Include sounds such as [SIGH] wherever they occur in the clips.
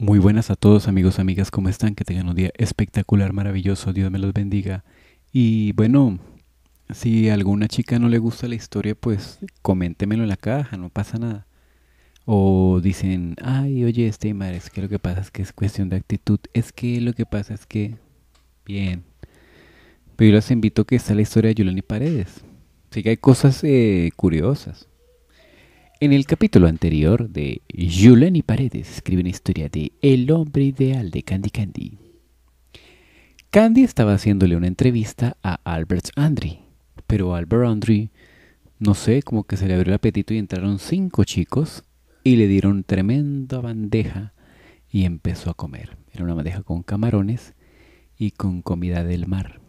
Muy buenas a todos amigos, amigas, ¿cómo están? Que tengan un día espectacular, maravilloso, Dios me los bendiga. Y bueno, si alguna chica no le gusta la historia, pues coméntemelo en la caja, no pasa nada. O dicen, ay, oye, este madre, es que lo que pasa es que es cuestión de actitud, es que lo que pasa es que, bien. Pero yo les invito a que está la historia de Yulani Paredes. Sí que hay cosas eh, curiosas. En el capítulo anterior de Yulani Paredes escribe una historia de El hombre ideal de Candy Candy. Candy estaba haciéndole una entrevista a Albert Andre, pero Albert Andre, no sé, como que se le abrió el apetito y entraron cinco chicos y le dieron tremenda bandeja y empezó a comer. Era una bandeja con camarones y con comida del mar.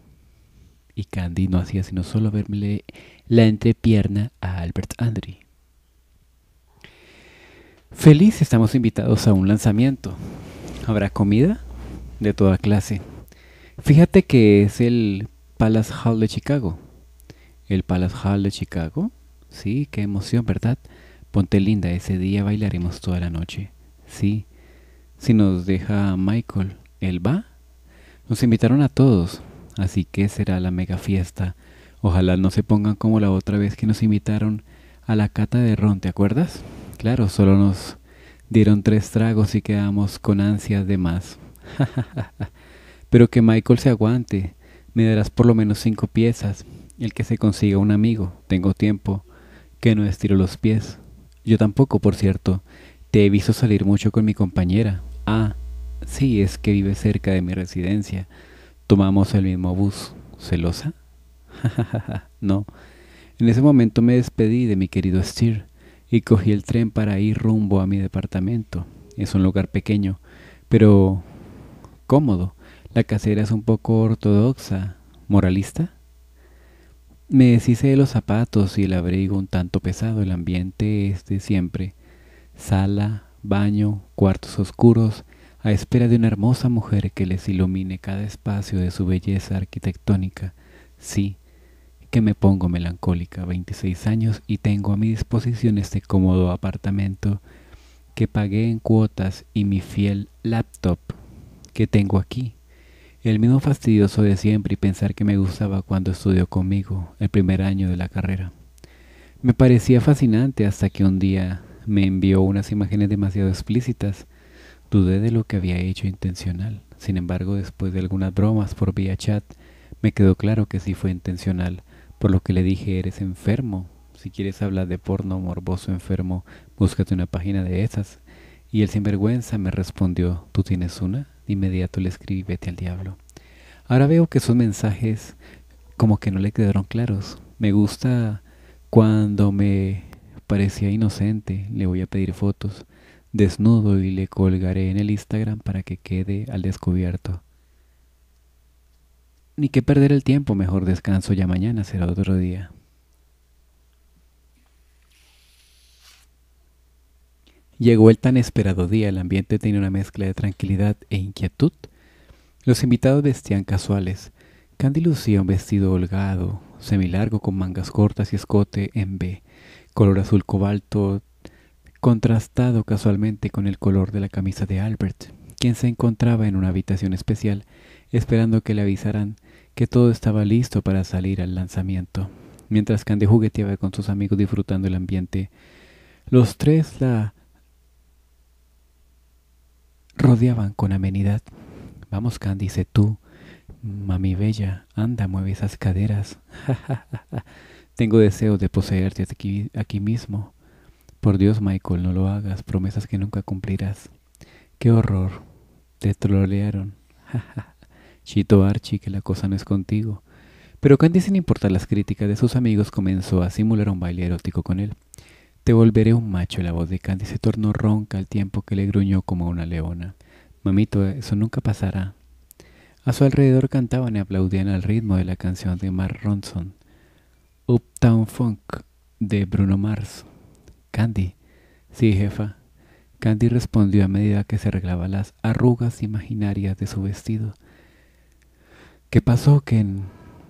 Y Candy no hacía sino solo verle la entrepierna a Albert Andre. Feliz estamos invitados a un lanzamiento. ¿Habrá comida? De toda clase. Fíjate que es el Palace Hall de Chicago. El Palace Hall de Chicago. Sí, qué emoción, ¿verdad? Ponte linda, ese día bailaremos toda la noche. Sí. Si nos deja Michael, ¿él va? Nos invitaron a todos, así que será la mega fiesta. Ojalá no se pongan como la otra vez que nos invitaron a la cata de ron, ¿te acuerdas? Claro, solo nos dieron tres tragos y quedamos con ansias de más. [LAUGHS] Pero que Michael se aguante. Me darás por lo menos cinco piezas. El que se consiga un amigo. Tengo tiempo. Que no estiro los pies. Yo tampoco, por cierto. Te he visto salir mucho con mi compañera. Ah, sí, es que vive cerca de mi residencia. Tomamos el mismo bus. ¿Celosa? [LAUGHS] no. En ese momento me despedí de mi querido Steer y cogí el tren para ir rumbo a mi departamento. Es un lugar pequeño, pero cómodo. La casera es un poco ortodoxa, moralista. Me deshice de los zapatos y el abrigo un tanto pesado. El ambiente es de siempre. Sala, baño, cuartos oscuros, a espera de una hermosa mujer que les ilumine cada espacio de su belleza arquitectónica. Sí, que me pongo melancólica, 26 años y tengo a mi disposición este cómodo apartamento que pagué en cuotas y mi fiel laptop que tengo aquí. El mismo fastidioso de siempre y pensar que me gustaba cuando estudió conmigo el primer año de la carrera. Me parecía fascinante hasta que un día me envió unas imágenes demasiado explícitas. Dudé de lo que había hecho intencional. Sin embargo, después de algunas bromas por vía chat, me quedó claro que sí fue intencional, por lo que le dije, eres enfermo. Si quieres hablar de porno morboso enfermo, búscate una página de esas. Y el sinvergüenza me respondió, ¿tú tienes una? De inmediato le escribí, vete al diablo. Ahora veo que esos mensajes como que no le quedaron claros. Me gusta cuando me parecía inocente, le voy a pedir fotos desnudo y le colgaré en el Instagram para que quede al descubierto. Ni que perder el tiempo, mejor descanso ya mañana, será otro día. Llegó el tan esperado día, el ambiente tenía una mezcla de tranquilidad e inquietud. Los invitados vestían casuales. Candy lucía un vestido holgado, semilargo con mangas cortas y escote en B, color azul cobalto, contrastado casualmente con el color de la camisa de Albert, quien se encontraba en una habitación especial, esperando que le avisaran que todo estaba listo para salir al lanzamiento. Mientras Candy jugueteaba con sus amigos disfrutando el ambiente, los tres la rodeaban con amenidad. Vamos, Candy, dice tú. Mami bella, anda, mueve esas caderas. [LAUGHS] Tengo deseo de poseerte aquí, aquí mismo. Por Dios, Michael, no lo hagas, promesas que nunca cumplirás. Qué horror. Te trolearon. [LAUGHS] Chito Archie, que la cosa no es contigo. Pero Candy, sin importar las críticas de sus amigos, comenzó a simular un baile erótico con él. Te volveré un macho. La voz de Candy se tornó ronca al tiempo que le gruñó como una leona. Mamito, eso nunca pasará. A su alrededor cantaban y aplaudían al ritmo de la canción de Mark Ronson, Uptown Funk, de Bruno Mars. Candy. Sí, jefa. Candy respondió a medida que se arreglaba las arrugas imaginarias de su vestido. ¿Qué pasó, Ken?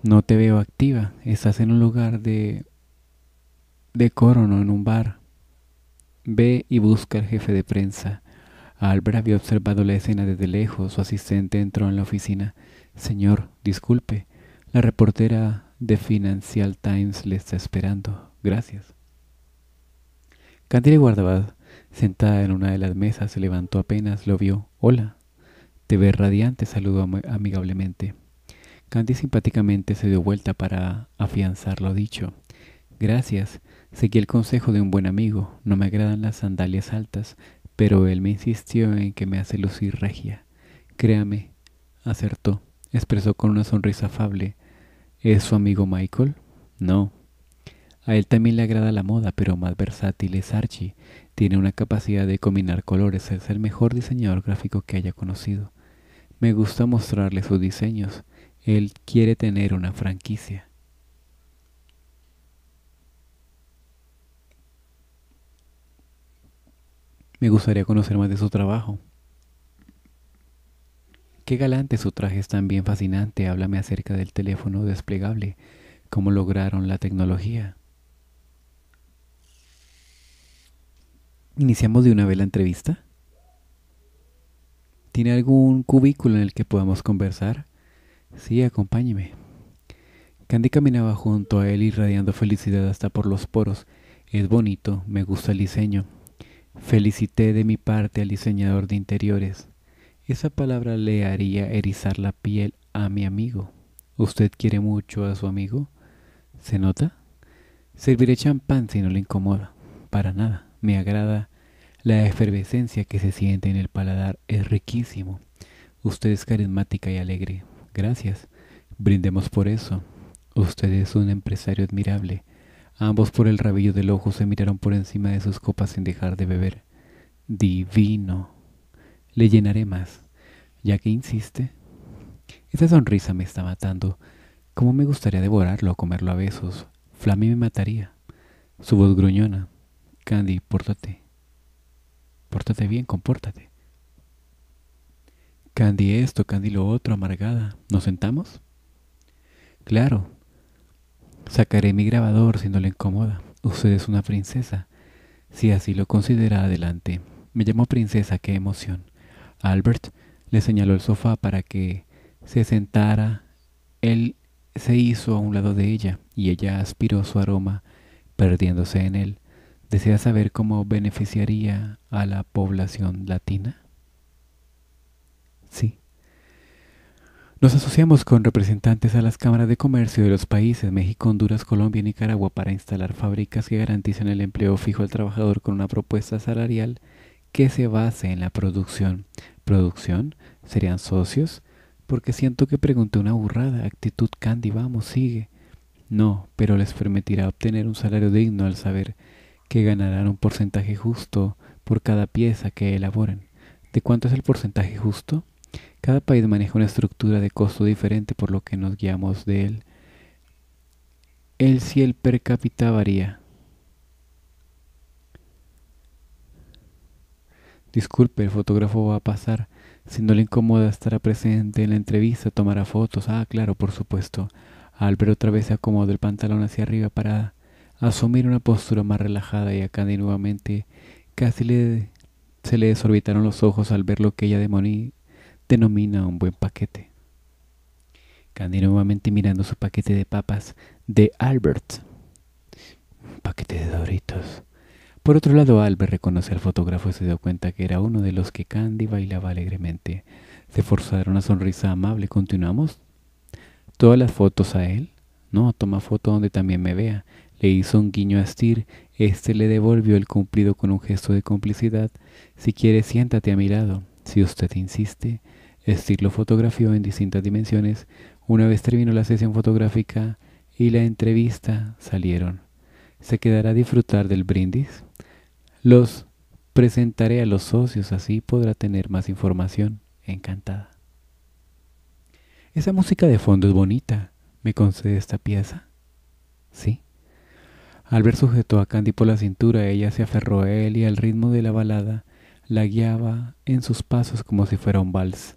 No te veo activa. Estás en un lugar de de coro, no en un bar. Ve y busca al jefe de prensa. Albert había observado la escena desde lejos. Su asistente entró en la oficina. Señor, disculpe. La reportera de Financial Times le está esperando. Gracias. Candy le guardaba sentada en una de las mesas. Se levantó apenas, lo vio. Hola. Te ves radiante, saludó amigablemente. Candy simpáticamente se dio vuelta para afianzar lo dicho. Gracias. Seguí el consejo de un buen amigo. No me agradan las sandalias altas, pero él me insistió en que me hace lucir regia. Créame, acertó, expresó con una sonrisa afable. ¿Es su amigo Michael? No. A él también le agrada la moda, pero más versátil es Archie. Tiene una capacidad de combinar colores, es el mejor diseñador gráfico que haya conocido. Me gusta mostrarle sus diseños. Él quiere tener una franquicia. Me gustaría conocer más de su trabajo. Qué galante su traje es también fascinante. Háblame acerca del teléfono desplegable. ¿Cómo lograron la tecnología? ¿Iniciamos de una vez la entrevista? ¿Tiene algún cubículo en el que podamos conversar? Sí, acompáñeme. Candy caminaba junto a él irradiando felicidad hasta por los poros. Es bonito, me gusta el diseño. Felicité de mi parte al diseñador de interiores. Esa palabra le haría erizar la piel a mi amigo. ¿Usted quiere mucho a su amigo? ¿Se nota? Serviré champán si no le incomoda. Para nada. Me agrada la efervescencia que se siente en el paladar. Es riquísimo. Usted es carismática y alegre. Gracias. Brindemos por eso. Usted es un empresario admirable. Ambos por el rabillo del ojo se miraron por encima de sus copas sin dejar de beber. Divino. Le llenaré más. Ya que insiste. Esa sonrisa me está matando. ¿Cómo me gustaría devorarlo o comerlo a besos? Flammy me mataría. Su voz gruñona. Candy, pórtate. Pórtate bien, compórtate. Candy esto, Candy lo otro, amargada. ¿Nos sentamos? Claro, Sacaré mi grabador si no le incomoda. Usted es una princesa. Si así lo considera, adelante. Me llamo princesa, qué emoción. Albert le señaló el sofá para que se sentara. Él se hizo a un lado de ella y ella aspiró su aroma, perdiéndose en él. ¿Desea saber cómo beneficiaría a la población latina? Sí. Nos asociamos con representantes a las cámaras de comercio de los países México, Honduras, Colombia y Nicaragua para instalar fábricas que garanticen el empleo fijo al trabajador con una propuesta salarial que se base en la producción. ¿Producción? ¿Serían socios? Porque siento que pregunté una burrada. Actitud Candy, vamos, sigue. No, pero les permitirá obtener un salario digno al saber que ganarán un porcentaje justo por cada pieza que elaboren. ¿De cuánto es el porcentaje justo? Cada país maneja una estructura de costo diferente por lo que nos guiamos de él. El si el per cápita varía. Disculpe, el fotógrafo va a pasar. Si no le incomoda estará presente en la entrevista, tomará fotos. Ah, claro, por supuesto. Albert otra vez se acomodó el pantalón hacia arriba para asumir una postura más relajada y a Candy nuevamente casi le, se le desorbitaron los ojos al ver lo que ella demonía denomina un buen paquete. Candy nuevamente mirando su paquete de papas de Albert. Un paquete de doritos. Por otro lado, Albert reconoce al fotógrafo y se dio cuenta que era uno de los que Candy bailaba alegremente. Se forzaron una sonrisa amable. ¿Continuamos? ¿Todas las fotos a él? No, toma foto donde también me vea. Le hizo un guiño a Steer. Este le devolvió el cumplido con un gesto de complicidad. Si quiere, siéntate a mi lado. Si usted insiste, Stick lo fotografió en distintas dimensiones. Una vez terminó la sesión fotográfica y la entrevista, salieron. ¿Se quedará a disfrutar del brindis? Los presentaré a los socios, así podrá tener más información. Encantada. Esa música de fondo es bonita. ¿Me concede esta pieza? Sí. Albert sujetó a Candy por la cintura, ella se aferró a él y al ritmo de la balada la guiaba en sus pasos como si fuera un vals.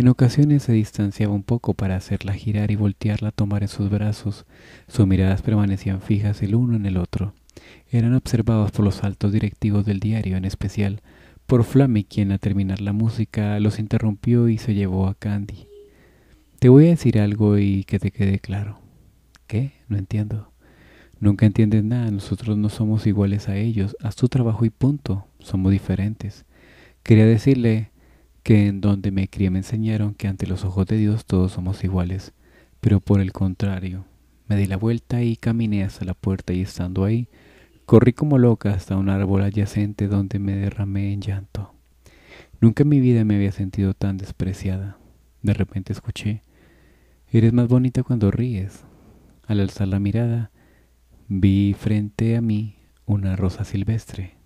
En ocasiones se distanciaba un poco para hacerla girar y voltearla a tomar en sus brazos. Sus miradas permanecían fijas el uno en el otro. Eran observados por los altos directivos del diario, en especial por Flammy, quien a terminar la música los interrumpió y se llevó a Candy. Te voy a decir algo y que te quede claro. ¿Qué? No entiendo. Nunca entiendes nada, nosotros no somos iguales a ellos. Haz tu trabajo y punto. Somos diferentes. Quería decirle que en donde me crié me enseñaron que ante los ojos de Dios todos somos iguales, pero por el contrario, me di la vuelta y caminé hasta la puerta y estando ahí, corrí como loca hasta un árbol adyacente donde me derramé en llanto. Nunca en mi vida me había sentido tan despreciada. De repente escuché, eres más bonita cuando ríes. Al alzar la mirada, vi frente a mí una rosa silvestre.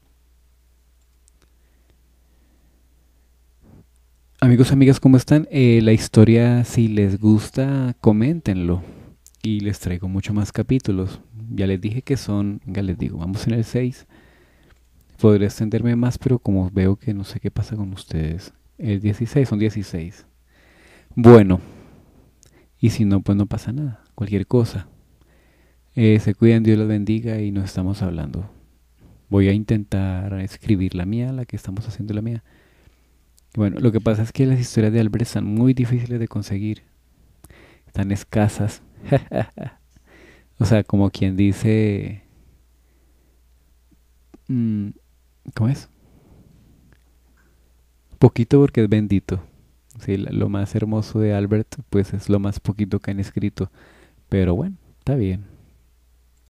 Amigos, amigas, ¿cómo están? Eh, la historia, si les gusta, coméntenlo. Y les traigo mucho más capítulos. Ya les dije que son, ya les digo, vamos en el 6. Podría extenderme más, pero como veo que no sé qué pasa con ustedes. El 16 son 16. Bueno, y si no, pues no pasa nada. Cualquier cosa. Eh, se cuidan, Dios los bendiga y nos estamos hablando. Voy a intentar escribir la mía, la que estamos haciendo la mía. Bueno, lo que pasa es que las historias de Albert están muy difíciles de conseguir. Están escasas. [LAUGHS] o sea, como quien dice... Mm, ¿Cómo es? Poquito porque es bendito. Sí, lo más hermoso de Albert, pues es lo más poquito que han escrito. Pero bueno, está bien.